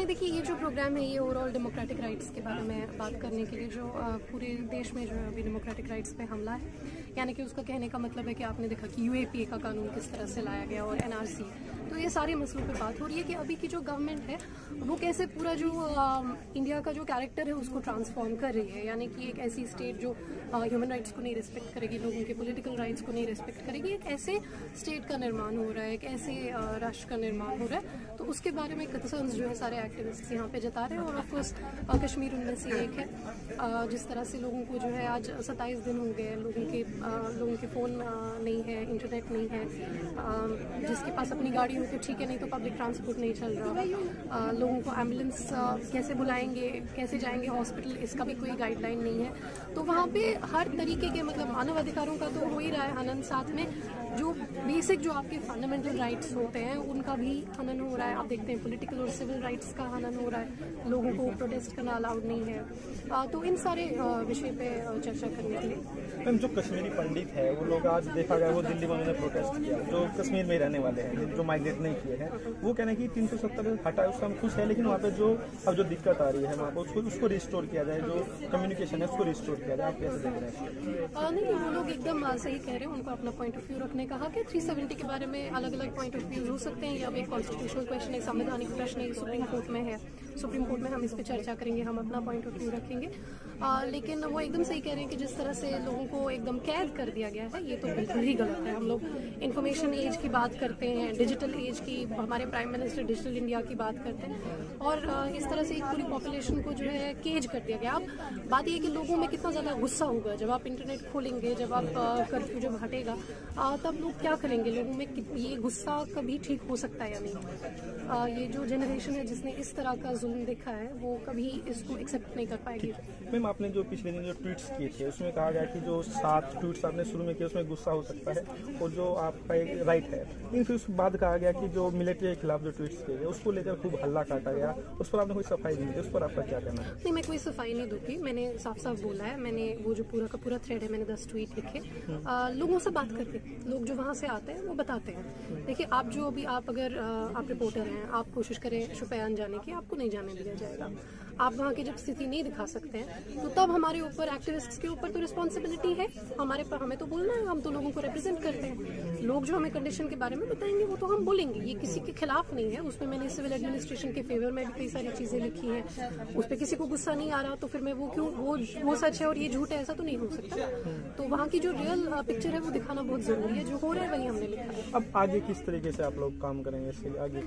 नहीं, देखिए, ये जो प्रोग्राम है, ये ओवरऑल डेमोक्रेटिक राइट्स के बारे में बात करने के लिए जो पूरे देश में जो अभी डेमोक्रेटिक राइट्स पे हमला है यानी कि उसका कहने का मतलब है कि आपने देखा कि यूएपीए का कानून किस तरह से लाया गया और एनआरसी तो ये सारे मसलों पे बात हो रही है कि अभी की जो गवर्नमेंट है वो कैसे पूरा जो आ, इंडिया का जो कैरेक्टर है उसको ट्रांसफॉर्म कर रही है? यानी कि एक ऐसी स्टेट जो ह्यूमन राइट्स को नहीं रिस्पेक्ट करेगी लोगों के पॉलिटिकल राइट्स को नहीं रिस्पेक्ट करेगी एक ऐसे स्टेट का निर्माण हो रहा है एक ऐसे राष्ट्र का निर्माण हो रहा है। तो उसके बारे में कंसर्न्स जो है सारे एक्टिविस्ट यहाँ पे जता रहे हैं और ऑफकोर्स कश्मीर उनमें से एक है। जिस तरह से लोगों को जो है आज सत्ताईस दिन हो गए लोगों के लोगों के फ़ोन नहीं है, इंटरनेट नहीं है। जिसके पास अपनी गाड़ी हो तो ठीक है, नहीं तो पब्लिक ट्रांसपोर्ट नहीं चल रहा। लोगों को एंबुलेंस कैसे बुलाएँगे, कैसे जाएँगे हॉस्पिटल इसका भी कोई गाइडलाइन नहीं है। तो वहाँ पे हर तरीके के मतलब मानव अधिकारों का तो हो ही रहा है हनन साथ में। जो बेसिक जो आपके फंडामेंटल राइट्स होते हैं, उनका भी हनन हो रहा है। आप देखते हैं पॉलिटिकल और सिविल राइट्स का हनन हो रहा है। लोगों को प्रोटेस्ट करना अलाउड नहीं है। तो इन सारे विषय पे चर्चा करने के लिए। मैम, जो कश्मीरी पंडित है, वो लोग आज देखा गया वो दिल्ली में उन्होंने प्रोटेस्ट किया, जो कश्मीर में रहने वाले हैं जो माइग्रेट नहीं किए हैं। वो कहना कि तीन सौ सत्तर हटा, उसका हम खुश है, लेकिन वहाँ पे जो, अब जो दिक्कत आ रही है वहाँ पर उसको उसको रिस्टोर किया जाए, जो कम्युनिकेशन है, उसको रिस्टोर किया जाए। आप कैसे देख रहे हैं? नहीं, वो लोग एकदम सही कह रहे हैं, उनको अपना पॉइंट ऑफ़ व्यू रखने कहा कि थ्री सेवेंटी के बारे में अलग अलग पॉइंट ऑफ़ व्यू हो सकते हैं, या कॉन्स्टिट्यूशनल क्वेश्चन है, संवैधानिक प्रश्न सुप्रीम कोर्ट में है। सुप्रीम कोर्ट में हम इस पर चर्चा करेंगे हम अपना पॉइंट ऑफ़ व्यू रखेंगे। आ, लेकिन वो एकदम सही कह रहे हैं कि जिस तरह से लोगों को एकदम कैद कर दिया गया है ये तो बिल्कुल ही गलत है। हम लोग इन्फॉर्मेशन एज की बात करते हैं डिजिटल एज की हमारे प्राइम मिनिस्टर डिजिटल इंडिया की बात करते हैं। और इस तरह से एक पूरी पॉपुलेशन को जो है केज कर दिया गया। अब बात यह कि लोगों में कितना ज़्यादा गुस्सा होगा जब आप इंटरनेट खोलेंगे जब आप कर्फ्यू जब हटेगा तब लोग क्या करेंगे? लोगों में ये गुस्सा कभी ठीक हो सकता है या नहीं? ये जो जनरेशन है जिसने इस तरह का जुल्म देखा है वो कभी इसको एक्सेप्ट नहीं कर पाएगी। मैम आपने जो पिछले दिन जो ट्वीट्स किए थे उसमें कहा गया कि जो सात ट्वीट्स आपने शुरू में किए उसमें गुस्सा हो सकता है और जो आपका एक राइट है। लेकिन फिर उसके बाद कहा गया कि जो मिलिट्री के खिलाफ जो ट्वीट्स किए गए उसको लेकर खूब हल्ला काटा गया। उस पर आपने कोई सफ़ाई नहीं दी उस पर आपका क्या कहना है? नहीं मैं कोई सफ़ाई नहीं दूँगी। मैंने साफ़ साफ़ बोला है मैंने वो जो पूरा का पूरा थ्रेड है मैंने दस ट्वीट लिखे। लोगों से बात करके लोग जो वहाँ से आते हैं वो बताते हैं। देखिए आप जो अभी आप अगर आप रिपोर्टर हैं आप कोशिश करें शुपयान जाने की आपको नहीं जाने दिया जाएगा। आप वहाँ की जब स्थिति नहीं दिखा सकते हैं तो तब हमारे ऊपर एक्टिविस्ट के ऊपर तो रिस्पॉन्सिबिलिटी है। हमारे पर हमें तो बोलना है हम तो लोगों को रिप्रेजेंट करते हैं। लोग जो हमें कंडीशन के बारे में बताएँगे वो तो हम बोलेंगे। ये किसी के खिलाफ नहीं है। उसमें मैंने सिविल एडमिनिस्ट्रेशन के फेवर में भी कई सारी चीज़ें लिखी हैं। उस पर किसी को गुस्सा नहीं आ रहा तो फिर मैं वो क्यों वो वो सच है और ये झूठ है ऐसा तो नहीं हो सकता। तो वहाँ की जो रियल पिक्चर है वो दिखाना बहुत ज़रूरी है। जो हो रहा है वही हमने लिखा है। अब आगे किस तरीके से आप लोग काम करेंगे इसके लिए? आगे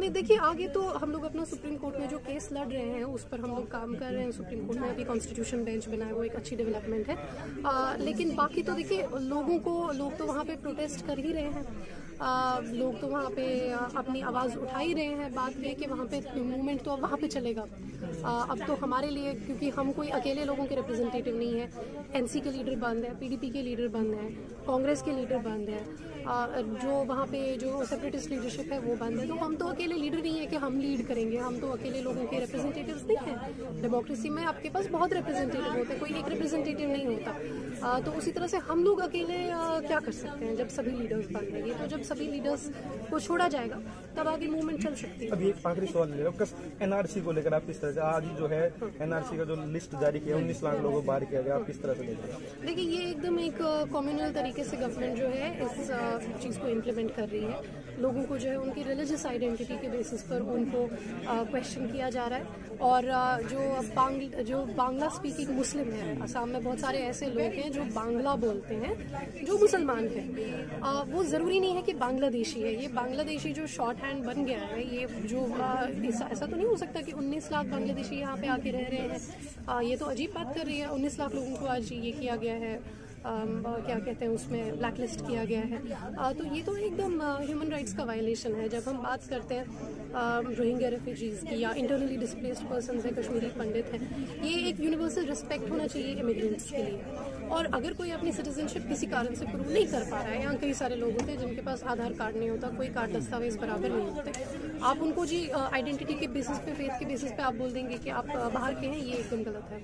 नहीं देखिए आगे तो हम लोग अपना सुप्रीम कोर्ट में जो केस लड़ रहे हैं उस पर हम लोग काम कर रहे हैं। सुप्रीम कोर्ट में अभी कॉन्स्टिट्यूशन बेंच बनाया है वो एक अच्छी डेवलपमेंट है। आ, लेकिन बाकी तो देखिए लोगों को लोग तो वहाँ पे प्रोटेस्ट कर ही रहे हैं। लोग तो वहाँ पे अपनी आवाज़ उठा ही रहे हैं। बात ये कि वहाँ पे मूवमेंट तो अब वहाँ पे चलेगा। अब तो हमारे लिए, क्योंकि हम कोई अकेले लोगों के रिप्रेजेंटेटिव नहीं है। एनसी के लीडर बंद है पीडीपी के लीडर बंद है, कांग्रेस के लीडर बंद है। जो वहाँ पे, जो सेपरेटिस्ट लीडरशिप है, वो बंद है। तो हम तो अकेले लीडर नहीं है कि हम लीड करेंगे। हम तो अकेले लोगों के रिप्रेजेंटेटिव नहीं हैं। डेमोक्रेसी में आपके पास बहुत रिप्रेजेंटेटिव होते हैं। कोई एक रिप्रेजेंटेटिव नहीं होता। तो उसी तरह से हम लोग अकेले क्या कर सकते हैं? जब सभी लीडर्स बन रहेंगे तो जब सभी लीडर्स को छोड़ा जाएगा तब आगे मूवमेंट चल सकती है। अभी एक आखिरी सवाल ले रहा एनआरसी को लेकर आप किस तरह से आज जो है एनआरसी का जो लिस्ट जारी किया उन्नीस लाख लोगों को बाहर किया गया आप किस तरह से लेकर देखिए ये एकदम एक कॉम्युनल तरीके से गवर्नमेंट जो है इस चीज़ को इम्प्लीमेंट कर रही है। लोगों को जो है उनकी रिलीजियस आइडेंटिटी के बेसिस पर उनको क्वेश्चन किया जा रहा है। और जो बांग, जो बांग्ला स्पीकिंग मुस्लिम है, असम में बहुत सारे ऐसे लोग हैं जो बांग्ला बोलते हैं, जो मुसलमान हैं। वो ज़रूरी नहीं है कि बांग्लादेशी है। ये बांग्लादेशी जो शॉर्ट हैंड बन गया है, ये जो ऐसा तो नहीं हो सकता कि 19 लाख बांग्लादेशी यहाँ पे आके रह रहे हैं। ये तो अजीब बात कर रही है। 19 लाख लोगों को आज ये किया गया है। क्या कहते हैं, उसमें ब्लैक लिस्ट किया गया है। तो ये तो एकदम ह्यूमन राइट्स का वायलेशन है। जब हम बात करते हैं रोहिंग्या रेफ्यूजीज़ की या इंटरनली डिस्प्लेस्ड पर्सन है कश्मीरी पंडित हैं, ये एक यूनिवर्सल रिस्पेक्ट होना चाहिए इमिग्रेंट्स के लिए। और अगर कोई अपनी सिटीजनशिप किसी कारण से प्रूव नहीं कर पा रहा है, यहाँ कई सारे लोग होते हैं जिनके पास आधार कार्ड नहीं होता, कोई कार्ड दस्तावेज़ बराबर नहीं होते। आप उनको जी आइडेंटिटी के बेसिस पे फेथ के बेसिस पे आप बोल देंगे कि आप बाहर के हैं, ये एकदम गलत है।